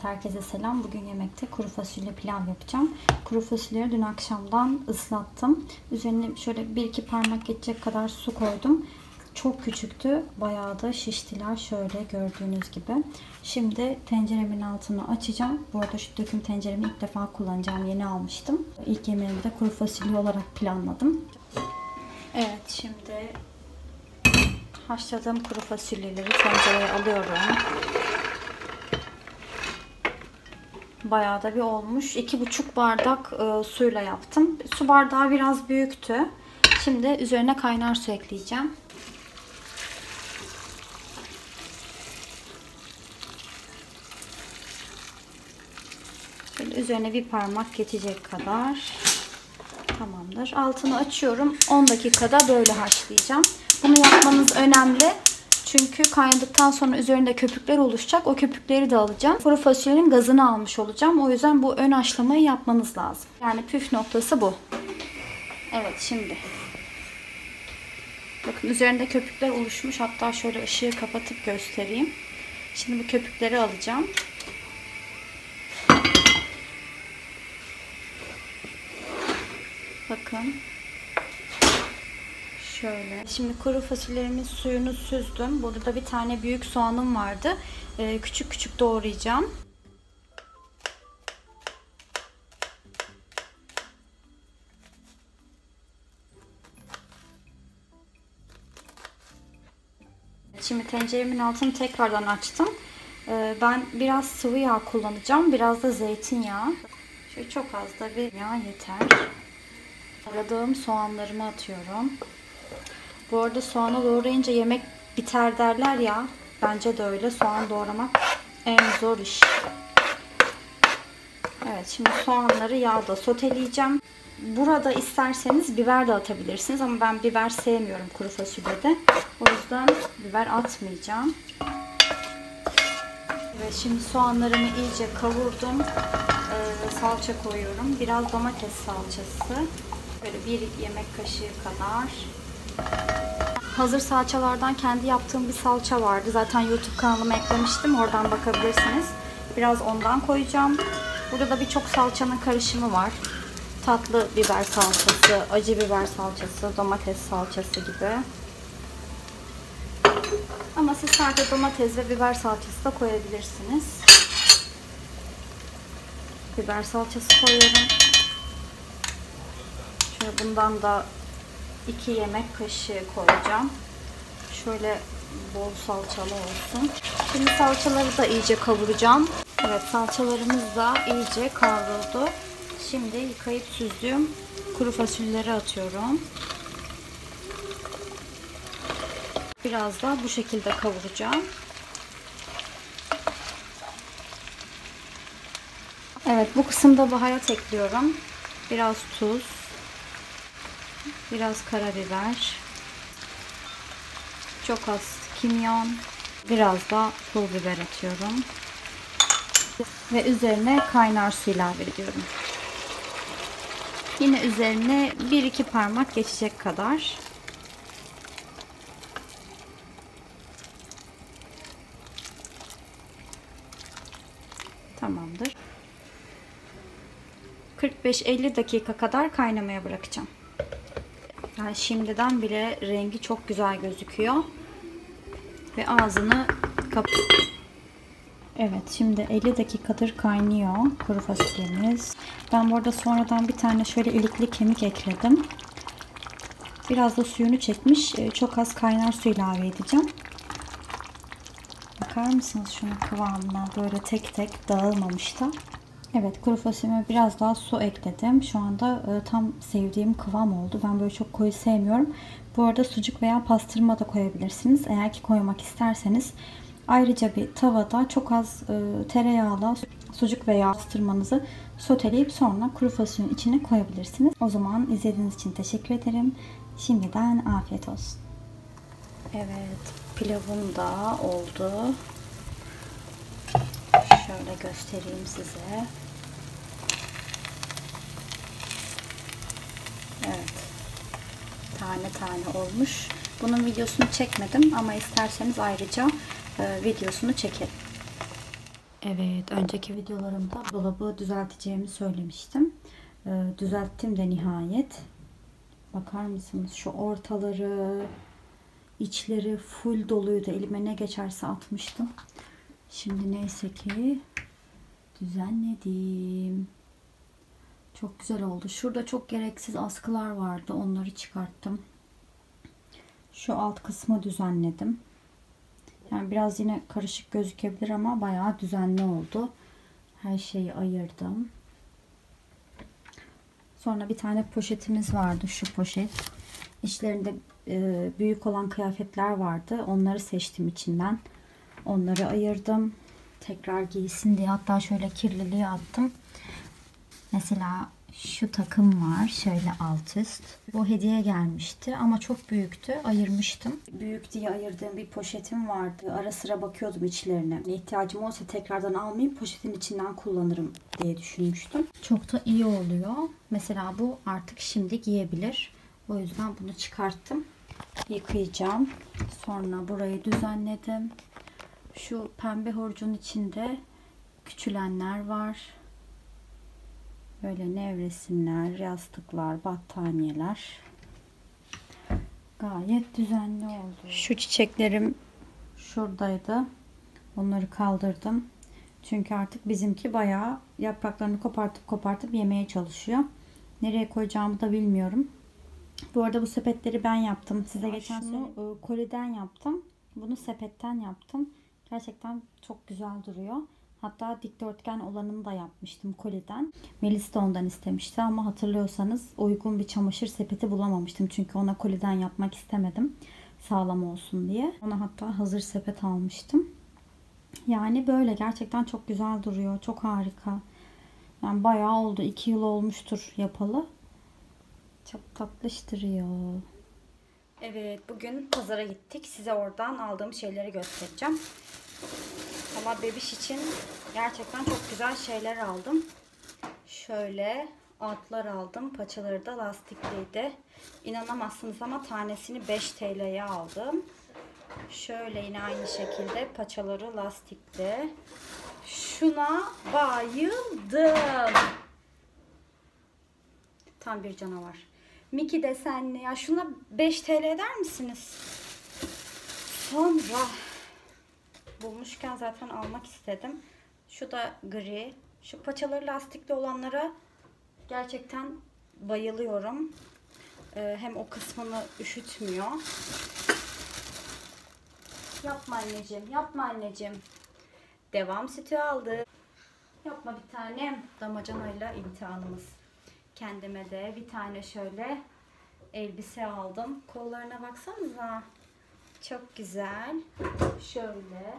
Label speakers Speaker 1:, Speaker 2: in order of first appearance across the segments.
Speaker 1: Evet herkese selam. Bugün yemekte kuru fasulye pilav yapacağım. Kuru fasulyeleri dün akşamdan ıslattım. Üzerine şöyle 1-2 parmak geçecek kadar su koydum. Çok küçüktü. Bayağı da şiştiler şöyle gördüğünüz gibi. Şimdi tenceremin altını açacağım. Bu arada şu döküm tenceremi ilk defa kullanacağım. Yeni almıştım. İlk yemeğimi de kuru fasulye olarak planladım. Evet şimdi haşladığım kuru fasulyeleri tencereye alıyorum. Bayağı da bir olmuş. 2,5 bardak e, suyla yaptım. Su bardağı biraz büyüktü. Şimdi üzerine kaynar su ekleyeceğim. Şöyle üzerine bir parmak geçecek kadar. Tamamdır. Altını açıyorum. 10 dakikada böyle haşlayacağım. Bunu yapmanız önemli. Çünkü kaynadıktan sonra üzerinde köpükler oluşacak. O köpükleri de alacağım. Kuru fasulyenin gazını almış olacağım. O yüzden bu ön haşlamayı yapmanız lazım. Yani püf noktası bu. Evet şimdi. Bakın üzerinde köpükler oluşmuş. Hatta şöyle ışığı kapatıp göstereyim. Şimdi bu köpükleri alacağım. Bakın. Şöyle. Şimdi kuru fasulyelerimin suyunu süzdüm. Burada da bir tane büyük soğanım vardı. Ee, küçük küçük doğrayacağım. Şimdi tenceremin altını tekrardan açtım. Ee, ben biraz sıvı yağ kullanacağım. Biraz da zeytinyağı. Şöyle çok az da bir yağ yeter. Aradığım soğanlarımı atıyorum. Bu arada soğanı doğrayınca yemek biter derler ya. Bence de öyle. Soğan doğramak en zor iş. Evet şimdi soğanları yağda soteleyeceğim. Burada isterseniz biber de atabilirsiniz ama ben biber sevmiyorum kuru fasulyede. O yüzden biber atmayacağım. Evet şimdi soğanlarımı iyice kavurdum. Ee, salça koyuyorum. Biraz domates salçası. Böyle bir yemek kaşığı kadar. Hazır salçalardan kendi yaptığım bir salça vardı. Zaten YouTube kanalıma eklemiştim. Oradan bakabilirsiniz. Biraz ondan koyacağım. Burada da birçok salçanın karışımı var. Tatlı biber salçası, acı biber salçası, domates salçası gibi. Ama siz sadece domates ve biber salçası da koyabilirsiniz. Biber salçası koyuyorum. Şöyle bundan da 2 yemek kaşığı koyacağım. Şöyle bol salçalı olsun. Şimdi salçaları da iyice kavuracağım. Evet salçalarımız da iyice kavruldu. Şimdi yıkayıp süzdüğüm kuru fasulyeleri atıyorum. Biraz da bu şekilde kavuracağım. Evet bu kısımda baharat ekliyorum. Biraz tuz. Biraz karabiber. Çok az kimyon. Biraz da pul biber atıyorum. Ve üzerine kaynar su ilave ediyorum. Yine üzerine 1-2 parmak geçecek kadar. Tamamdır. 45-50 dakika kadar kaynamaya bırakacağım. Yani şimdiden bile rengi çok güzel gözüküyor. Ve ağzını kap Evet şimdi 50 dakikadır kaynıyor kuru fasulyemiz. Ben bu arada sonradan bir tane şöyle ilikli kemik ekledim. Biraz da suyunu çekmiş. Çok az kaynar su ilave edeceğim. Bakar mısınız şunun kıvamına? Böyle tek tek dağılmamış da. Evet kuru fasulyeme biraz daha su ekledim. Şu anda e, tam sevdiğim kıvam oldu. Ben böyle çok koyu sevmiyorum. Bu arada sucuk veya pastırma da koyabilirsiniz. Eğer ki koymak isterseniz. Ayrıca bir tavada çok az e, tereyağla sucuk veya pastırmanızı soteleyip sonra kuru fasulyenin içine koyabilirsiniz. O zaman izlediğiniz için teşekkür ederim. Şimdiden afiyet olsun. Evet pilavım da oldu. Şöyle göstereyim size. Evet. Tane tane olmuş. Bunun videosunu çekmedim ama isterseniz ayrıca e, videosunu çekerim. Evet, önceki videolarımda dolabı düzelteceğimi söylemiştim. Ee, düzelttim de nihayet. Bakar mısınız? Şu ortaları, içleri full doluydu. Elime ne geçerse atmıştım. Şimdi neyse ki düzenledim. Çok güzel oldu. Şurada çok gereksiz askılar vardı. Onları çıkarttım. Şu alt kısmı düzenledim. Yani biraz yine karışık gözükebilir ama bayağı düzenli oldu. Her şeyi ayırdım. Sonra bir tane poşetimiz vardı. Şu poşet. İçlerinde e, büyük olan kıyafetler vardı. Onları seçtim içinden. Onları ayırdım. Tekrar giysin diye. Hatta şöyle kirliliği attım. Mesela şu takım var. Şöyle alt üst. Bu hediye gelmişti ama çok büyüktü. Ayırmıştım. Büyük diye ayırdığım bir poşetim vardı. Ara sıra bakıyordum içlerine. İhtiyacım olsa tekrardan almayayım. Poşetin içinden kullanırım diye düşünmüştüm. Çok da iyi oluyor. Mesela bu artık şimdi giyebilir. O yüzden bunu çıkarttım. Yıkayacağım. Sonra burayı düzenledim. Şu pembe horcun içinde küçülenler var. Böyle nevresimler, yastıklar, battaniyeler. Gayet düzenli oldu. Şu çiçeklerim şuradaydı. Onları kaldırdım. Çünkü artık bizimki bayağı yapraklarını kopartıp kopartıp yemeye çalışıyor. Nereye koyacağımı da bilmiyorum. Bu arada bu sepetleri ben yaptım. Size geçen sene koliden yaptım. Bunu sepetten yaptım. Gerçekten çok güzel duruyor. Hatta dikdörtgen olanını da yapmıştım koliden. Melis de ondan istemişti ama hatırlıyorsanız uygun bir çamaşır sepeti bulamamıştım. Çünkü ona koliden yapmak istemedim. Sağlam olsun diye. Ona hatta hazır sepet almıştım. Yani böyle gerçekten çok güzel duruyor. Çok harika. Yani bayağı oldu. 2 yıl olmuştur yapalı. Çok tatlış duruyor. Evet bugün pazara gittik. Size oradan aldığım şeyleri göstereceğim. Ama bebiş için gerçekten çok güzel şeyler aldım. Şöyle altlar aldım. Paçaları da lastikliydi. İnanamazsınız ama tanesini 5 TL'ye aldım. Şöyle yine aynı şekilde paçaları lastikli. Şuna bayıldım. Tam bir canavar. Mickey desenli. Ya şuna 5 TL eder misiniz? Sonra bulmuşken zaten almak istedim. Şu da gri. Şu paçaları lastikli olanlara gerçekten bayılıyorum. Ee, hem o kısmını üşütmüyor. Yapma anneciğim, yapma anneciğim. Devam sütü aldı. Yapma bir tane damacanayla imtihanımız. Kendime de bir tane şöyle elbise aldım. Kollarına baksanıza. Çok güzel. Şöyle.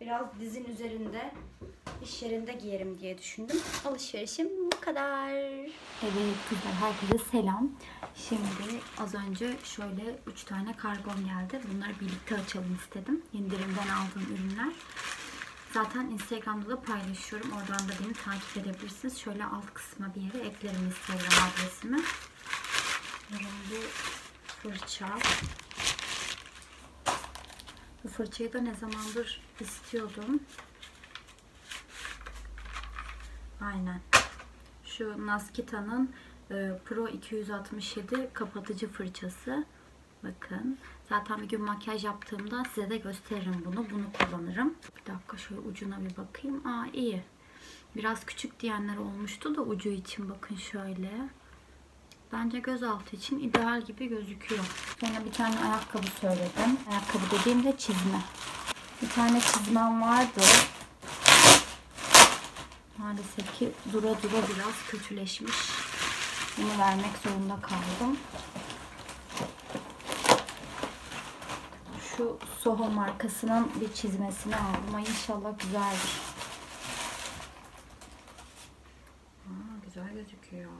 Speaker 1: Biraz dizin üzerinde iş yerinde giyerim diye düşündüm. Alışverişim bu kadar. Evet kızlar herkese selam. Şimdi az önce şöyle 3 tane kargom geldi. Bunları birlikte açalım istedim. İndirimden aldığım ürünler. Zaten Instagram'da da paylaşıyorum. Oradan da beni takip edebilirsiniz. Şöyle alt kısma bir yere eklerim Instagram adresimi. Bu fırça. Bu fırçayı da ne zamandır istiyordum. Aynen. Şu Naskita'nın e, Pro 267 kapatıcı fırçası. Bakın. Zaten bir gün makyaj yaptığımda size de gösteririm bunu. Bunu kullanırım. Bir dakika şöyle ucuna bir bakayım. Aa iyi. Biraz küçük diyenler olmuştu da ucu için bakın şöyle. Bence gözaltı için ideal gibi gözüküyor. Sonra bir tane ayakkabı söyledim. Ayakkabı dediğimde çizme. Bir tane çizmem vardı. Maalesef ki dura dura biraz kötüleşmiş. Bunu vermek zorunda kaldım. Şu Soho markasının bir çizmesini aldım. Ay inşallah güzeldir. Aa, güzel gözüküyor.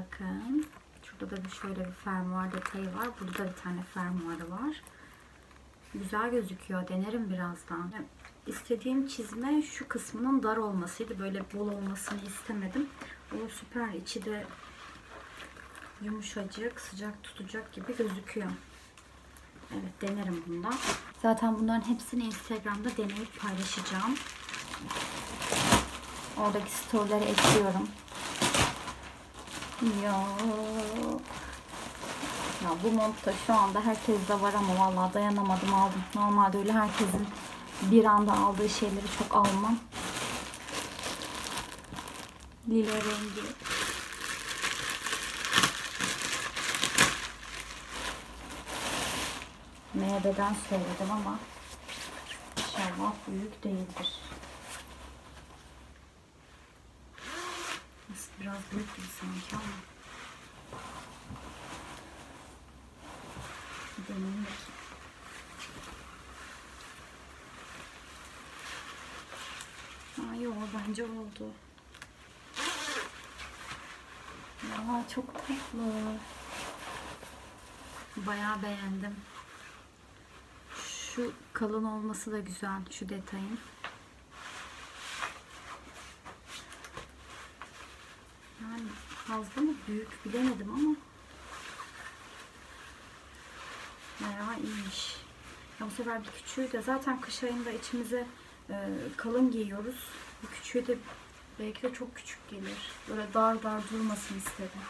Speaker 1: Bakın. Şurada da bir şöyle bir fermuar detayı var. Burada da bir tane fermuarı var. Güzel gözüküyor. Denerim birazdan. İstediğim çizme şu kısmının dar olmasıydı. Böyle bol olmasını istemedim. O süper. İçi de yumuşacık, sıcak tutacak gibi gözüküyor. Evet denerim bundan. Zaten bunların hepsini Instagram'da deneyip paylaşacağım. Oradaki storyleri ekliyorum. Ya. Ya bu mont da şu anda herkeste var ama vallahi dayanamadım aldım. Normalde öyle herkesin bir anda aldığı şeyleri çok almam. Lila rengi. MHB'den söyledim ama inşallah büyük değildir. Biraz büyük gibi sanki ama. Bir deneyeyim bakayım. Yok bence oldu. Ya çok tatlı. Bayağı beğendim. Şu kalın olması da güzel şu detayın. Yani fazla mı büyük bilemedim ama bayağı iyiymiş. Ya bu sefer bir küçüğü de zaten kış ayında içimize e, kalın giyiyoruz. Bu küçüğü de belki de çok küçük gelir. Böyle dar dar durmasın istedim.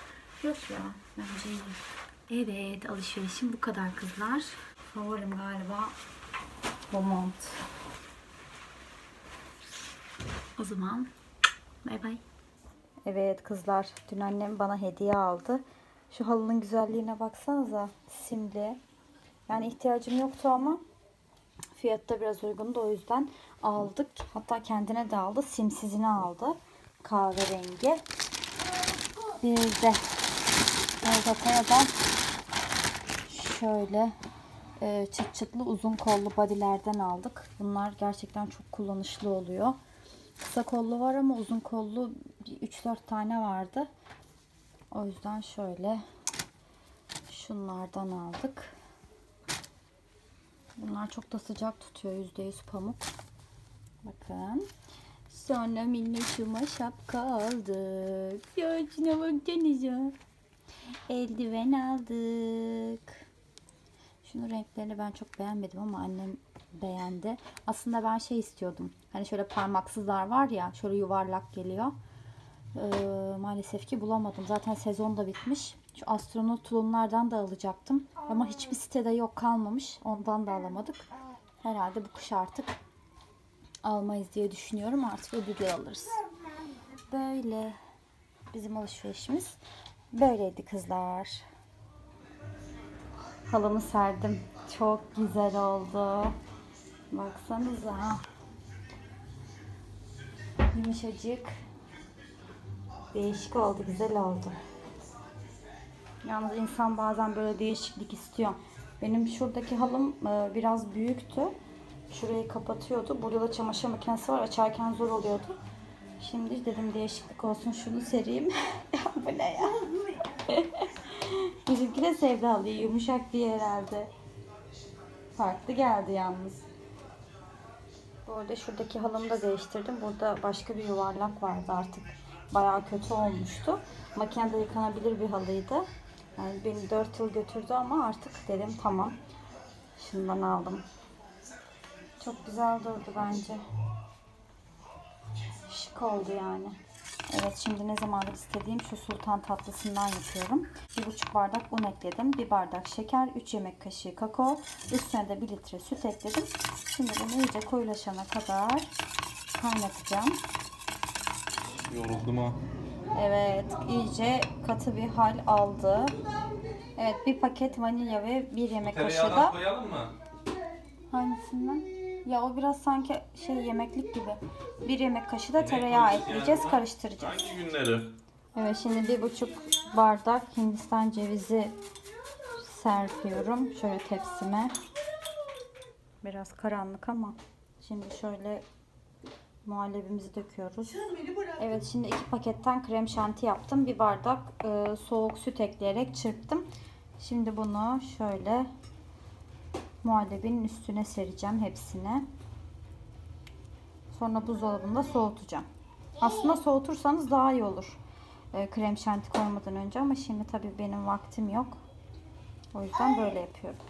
Speaker 1: Yok ya bence iyi. Evet alışverişim bu kadar kızlar. Favorim galiba bu mont. O zaman bay bay. Evet kızlar dün annem bana hediye aldı. Şu halının güzelliğine baksanıza simli. Yani ihtiyacım yoktu ama fiyatı da biraz uygundu o yüzden aldık. Hatta kendine de aldı. Simsizini aldı. Kahverengi. Bir de da şöyle e, çıt çıtlı uzun kollu bodylerden aldık. Bunlar gerçekten çok kullanışlı oluyor. Kısa kollu var ama uzun kollu 3-4 tane vardı. O yüzden şöyle şunlardan aldık. Bunlar çok da sıcak tutuyor. %100 pamuk. Bakın. Sonra minnoşuma şapka aldık. Ya şuna baksanıza. Eldiven aldık. Şunun renklerini ben çok beğenmedim ama annem beğendi. Aslında ben şey istiyordum. Hani şöyle parmaksızlar var ya. Şöyle yuvarlak geliyor. Ee, maalesef ki bulamadım. Zaten sezon da bitmiş. Şu astronot tulumlardan da alacaktım. Ama hiçbir sitede yok kalmamış. Ondan da alamadık. Herhalde bu kış artık almayız diye düşünüyorum. Artık öbürleri alırız. Böyle bizim alışverişimiz böyleydi kızlar. Halımı serdim. Çok güzel oldu. Baksanıza. Yumuşacık. Değişik oldu, güzel oldu. Yalnız insan bazen böyle değişiklik istiyor. Benim şuradaki halım e, biraz büyüktü. Şurayı kapatıyordu. Burada da çamaşır makinesi var. Açarken zor oluyordu. Şimdi dedim değişiklik olsun şunu sereyim. bu ne ya? Bizimki de sevdi halıyı. Yumuşak diye herhalde. Farklı geldi yalnız. Bu arada şuradaki halımı da değiştirdim. Burada başka bir yuvarlak vardı artık. Bayağı kötü olmuştu. Makinede yıkanabilir bir halıydı. Yani beni 4 yıl götürdü ama artık dedim tamam. Şundan aldım. Çok güzel durdu bence. Şık oldu yani. Evet şimdi ne zamandır istediğim şu sultan tatlısından yapıyorum. Bir buçuk bardak un ekledim. Bir bardak şeker, 3 yemek kaşığı kakao. Üstüne de 1 litre süt ekledim. Şimdi bunu iyice koyulaşana kadar kaynatacağım.
Speaker 2: Yoruldum ha.
Speaker 1: Evet iyice katı bir hal aldı. Evet bir paket vanilya ve bir yemek kaşığı da
Speaker 2: koyalım mı?
Speaker 1: hangisinden? Ya o biraz sanki şey yemeklik gibi. Bir yemek kaşığı da tereyağı ekleyeceğiz, karıştıracağız.
Speaker 2: Hangi günleri?
Speaker 1: Evet şimdi bir buçuk bardak Hindistan cevizi serpiyorum şöyle tepsime. Biraz karanlık ama şimdi şöyle muhallebimizi döküyoruz. Evet şimdi iki paketten krem şanti yaptım. Bir bardak e, soğuk süt ekleyerek çırptım. Şimdi bunu şöyle muhallebinin üstüne sereceğim hepsine. Sonra buzdolabında soğutacağım. Aslında soğutursanız daha iyi olur. E, krem şanti koymadan önce ama şimdi tabii benim vaktim yok. O yüzden böyle yapıyorum.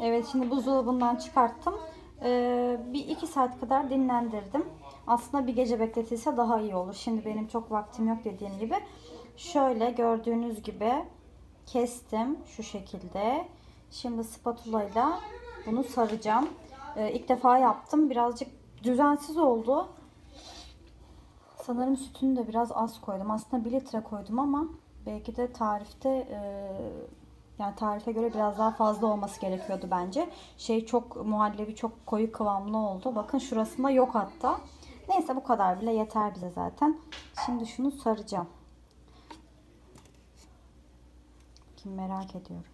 Speaker 1: Evet şimdi buzdolabından çıkarttım. E, bir iki saat kadar dinlendirdim. Aslında bir gece bekletilse daha iyi olur. Şimdi benim çok vaktim yok dediğim gibi. Şöyle gördüğünüz gibi kestim şu şekilde. Şimdi spatula ile bunu saracağım. Ee, ilk defa yaptım. Birazcık düzensiz oldu. Sanırım sütünü de biraz az koydum. Aslında 1 litre koydum ama belki de tarifte e, yani tarife göre biraz daha fazla olması gerekiyordu bence. Şey çok muhallebi çok koyu kıvamlı oldu. Bakın şurasında yok hatta. Neyse bu kadar bile yeter bize zaten. Şimdi şunu saracağım. Kim merak ediyorum.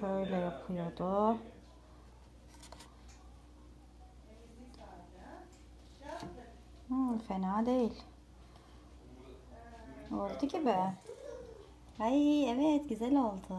Speaker 1: Şöyle yapıyordu. Hmm, fena değil. Oldu gibi. Ay evet güzel oldu.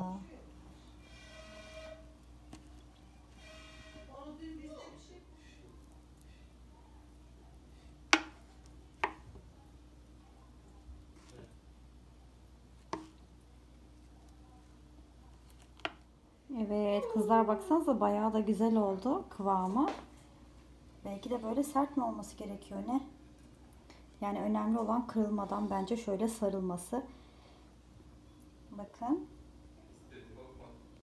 Speaker 1: Evet kızlar baksanıza bayağı da güzel oldu kıvamı. Belki de böyle sert mi olması gerekiyor ne? Yani önemli olan kırılmadan bence şöyle sarılması. Bakın.